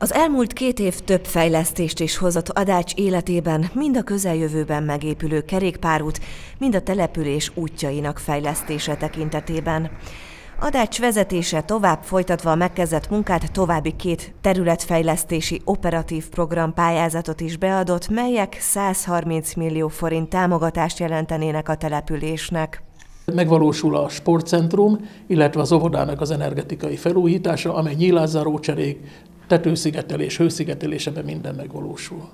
Az elmúlt két év több fejlesztést is hozott Adács életében, mind a közeljövőben megépülő kerékpárút, mind a település útjainak fejlesztése tekintetében. Adács vezetése tovább folytatva a megkezdett munkát további két területfejlesztési operatív program pályázatot is beadott, melyek 130 millió forint támogatást jelentenének a településnek. Megvalósul a sportcentrum, illetve az óvodának az energetikai felújítása, amely nyílászáró cserék, tetőszigetelés, hőszigeteléseben minden megvalósul.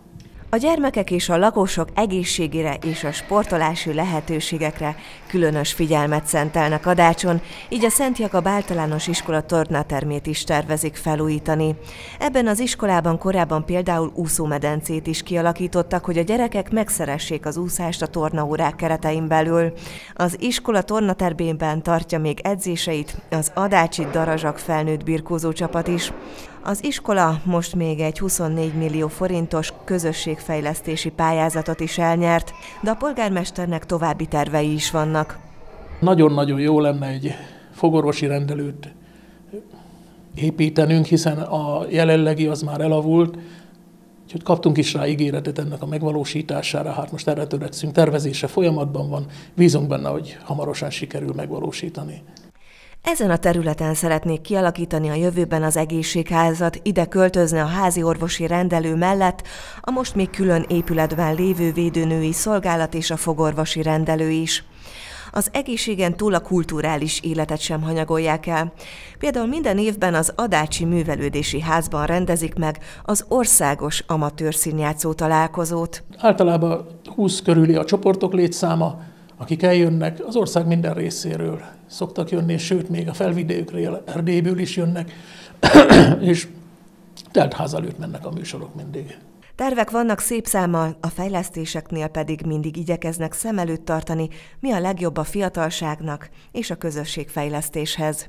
A gyermekek és a lakosok egészségére és a sportolási lehetőségekre különös figyelmet szentelnek Adácson, így a Szent Jakab általános iskola tornatermét is tervezik felújítani. Ebben az iskolában korábban például úszómedencét is kialakítottak, hogy a gyerekek megszeressék az úszást a tornaórák keretein belül. Az iskola tornatermében tartja még edzéseit az Adácsi Darazsak felnőtt birkózó csapat is. Az iskola most még egy 24 millió forintos közösségfejlesztési pályázatot is elnyert, de a polgármesternek további tervei is vannak. Nagyon-nagyon jó lenne egy fogorvosi rendelőt építenünk, hiszen a jelenlegi az már elavult, úgyhogy kaptunk is rá ígéretet ennek a megvalósítására, hát most erre törekszünk, tervezése folyamatban van, bízunk benne, hogy hamarosan sikerül megvalósítani. Ezen a területen szeretnék kialakítani a jövőben az egészségházat, ide költözne a házi orvosi rendelő mellett a most még külön épületben lévő védőnői szolgálat és a fogorvosi rendelő is. Az egészségen túl a kulturális életet sem hanyagolják el. Például minden évben az Adácsi Művelődési Házban rendezik meg az országos amatőr színjátszó találkozót. Általában 20 körüli a csoportok létszáma, akik eljönnek az ország minden részéről szoktak jönni, sőt, még a felvidékről, Erdélyből is jönnek, és telt ház előtt mennek a műsorok mindig. Tervek vannak szép számmal, a fejlesztéseknél pedig mindig igyekeznek szem előtt tartani, mi a legjobb a fiatalságnak és a közösségfejlesztéshez.